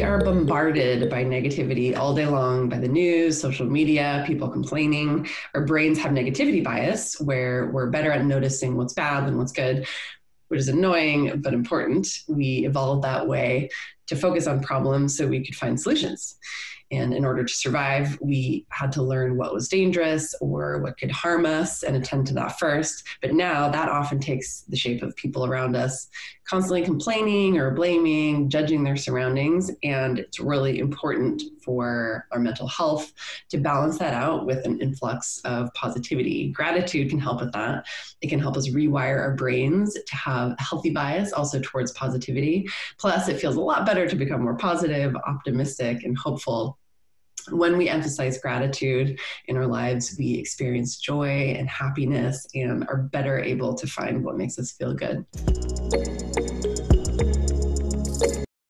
are bombarded by negativity all day long by the news, social media, people complaining. Our brains have negativity bias where we're better at noticing what's bad than what's good, which is annoying but important. We evolved that way to focus on problems so we could find solutions. And in order to survive, we had to learn what was dangerous or what could harm us and attend to that first. But now that often takes the shape of people around us constantly complaining or blaming, judging their surroundings. And it's really important for our mental health to balance that out with an influx of positivity. Gratitude can help with that. It can help us rewire our brains to have a healthy bias also towards positivity. Plus, it feels a lot to become more positive, optimistic, and hopeful when we emphasize gratitude in our lives, we experience joy and happiness and are better able to find what makes us feel good.